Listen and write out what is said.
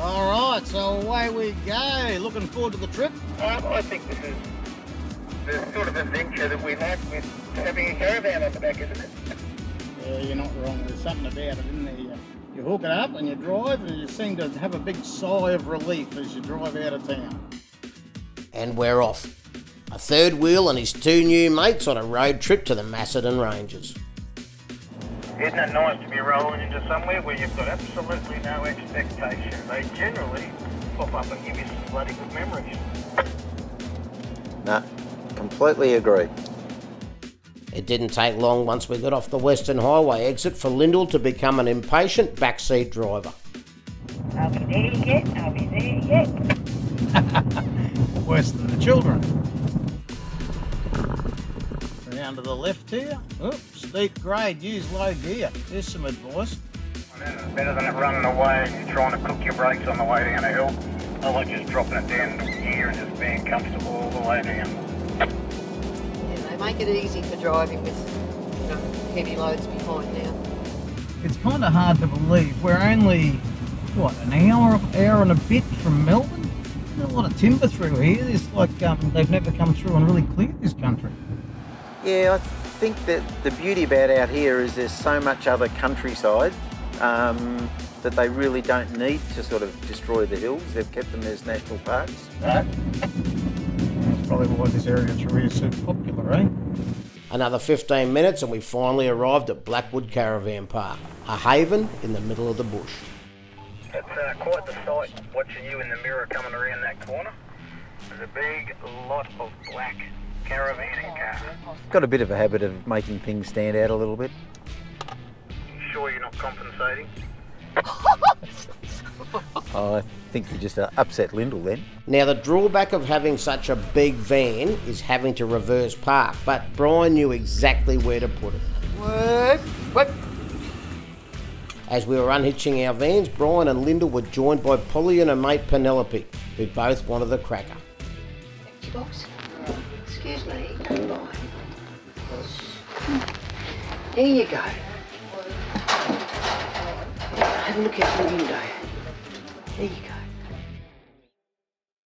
All right, so away we go. Looking forward to the trip. Um, I think this is the sort of adventure that we like with having a caravan on the back, isn't it? Yeah, you're not wrong. There's something about it, isn't there? You, you hook it up and you drive, and you seem to have a big sigh of relief as you drive out of town. And we're off. A third wheel and his two new mates on a road trip to the Macedon Ranges. Isn't it nice to be rolling into somewhere where you've got absolutely no expectation? They generally pop up and give you some bloody good memories. No, completely agree. It didn't take long once we got off the Western Highway exit for Lyndall to become an impatient backseat driver. Are we there yet? Are we there yet? Round to the left here. Oops, steep grade. Use low gear. There's some advice. Better than it running away and you're trying to cook your brakes on the way down a hill. I like just dropping it down to gear and just being comfortable all the way down. Yeah, they make it easy for driving with you know, heavy loads behind now. It's kind of hard to believe. We're only, what, an hour, hour and a bit from Melbourne? There's a lot of timber through here. It's like um, they've never come through and really cleared this country. Yeah, I think that the beauty about out here is there's so much other countryside um, that they really don't need to sort of destroy the hills. They've kept them as national parks. Right? That's probably why this area is here is so popular, eh? Another 15 minutes and we finally arrived at Blackwood Caravan Park, a haven in the middle of the bush. It's uh, quite the sight watching you in the mirror coming around that corner. There's a big lot of black caravanning cars. Got a bit of a habit of making things stand out a little bit. You sure you're not compensating? I think you just uh, upset Lyndall then. Now, the drawback of having such a big van is having to reverse park, but Brian knew exactly where to put it. Work, work. As we were unhitching our vans, Brian and Lyndall were joined by Polly and her mate Penelope, who both wanted the cracker. Empty box. Excuse me. Bye. Here you go. Have a look out the window. There you go.